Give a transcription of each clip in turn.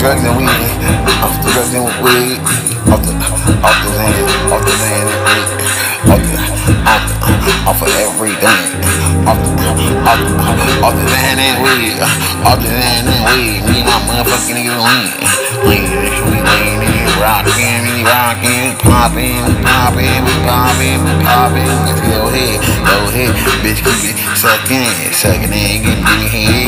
drugs and weed. Off the drugs and weed. Off the, off the land, off the land and. Off the, off the, off of everything. Off the, off the, off the land and weed. Off the land and weed. Me and my motherfucking niggas lean. Lean, we lean, rockin', we rockin', poppin', poppin', we poppin', poppin'. Let's go ahead, go ahead, bitch, keep it suckin', suckin' in, give me head,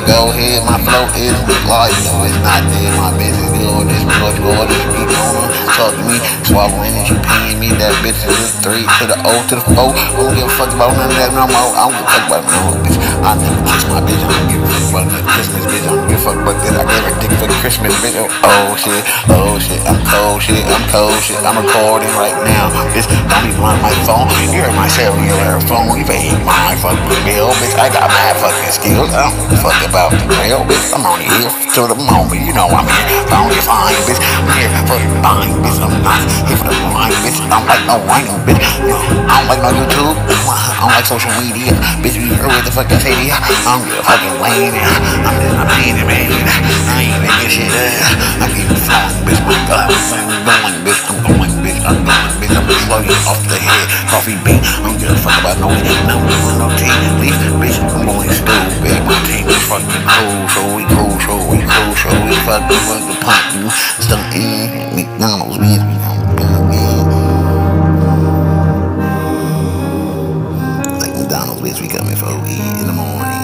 go ahead, go, ahead. My flow is like, no, it's not there. My business is good, this much good, this on. Talk to me, swallowing it, you paying me. That bitch is the three to the O to the four. I don't give a fuck about none of that no more. I don't give a fuck about no bitch. I never kiss my bitch. I don't give a fuck about that Christmas bitch. I don't give a fuck about that. I gave a dick for Christmas bitch. Oh, oh shit, oh shit, I'm cold shit, I'm cold shit. I'm recording right now. Bitch, don't be blowing my phone. You heard my cellular phone. You pay my fucking bitch. I got mad fucking skills. I don't fuck about the real bitch. I'm on the here to the moment. You know I'm here. Don't get fine, bitch. I'm here for the fine, bitch. I'm not here for the wine, bitch. I don't like no whining, bitch. I don't like no YouTube. I don't like social media. Bitch, you heard what the fuck I say to ya? I'm just fucking lame. I'm just a pain, man. I ain't making shit up. I keep it flowing, bitch. My God, I'm going, going, bitch. I'm slow you off the head. Coffee bean. I don't give a fuck about no no no team. Leave, bitch. I'm going stupid. My team is fucking cool, so we cool, so we cool, so we fucking fucking pop you. Stuck in McDonald's, bitch. We Like McDonald's, bitch. We coming for weed in the morning.